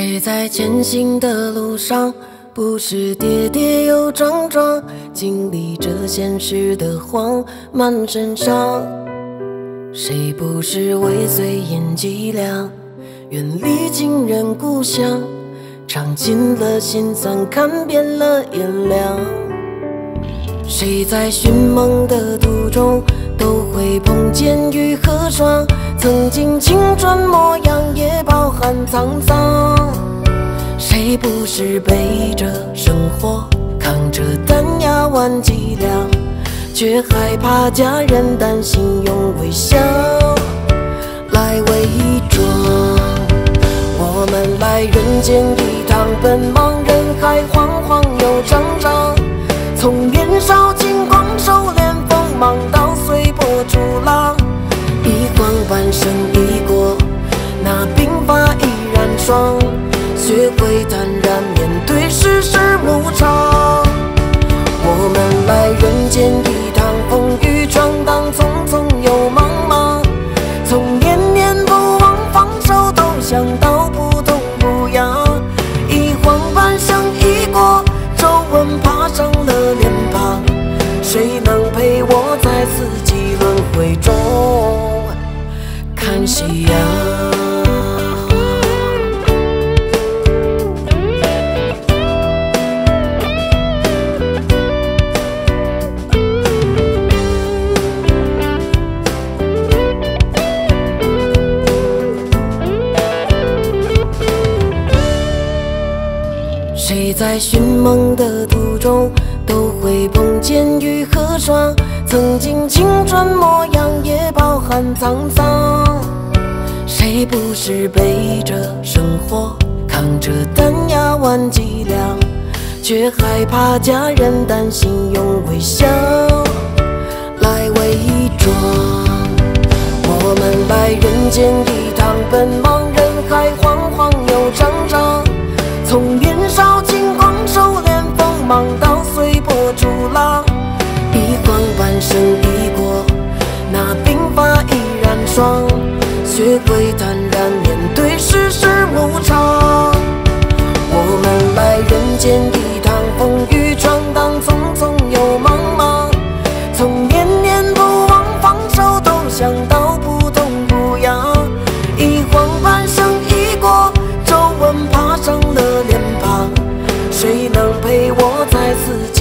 谁在前行的路上，不是跌跌又撞撞，经历着现实的慌，满身伤。谁不是未遂演伎俩，远离亲人故乡，尝尽了辛酸，看遍了炎凉。谁在寻梦的途中，都会碰见雨和霜。曾经青春模样，也饱含沧桑。谁不是背着生活，扛着担压弯脊梁，却害怕家人担心，用微笑来伪装。我们来人间一趟，奔忙人海，惶惶又张张。从年少轻狂，收敛锋芒，到随波逐浪，一晃半生已过，那鬓发依然霜。学会坦然面对世事无常。我们来人间一趟，风雨闯荡，匆匆又忙忙。从念念不忘放手投降到不痛不痒，一晃半生已过，皱纹爬上了脸庞。谁能陪我在四季轮回中看夕阳？谁在寻梦的途中，都会碰见雨和霜。曾经青春模样，也饱含沧桑。谁不是背着生活，扛着担压弯脊梁，却害怕家人担心，用微笑来伪装。我们来人间一趟，奔忙人海，惶惶又张张。从年少，忙，到随波逐浪，一晃半生已过，那鬓发已然霜。学会坦我在四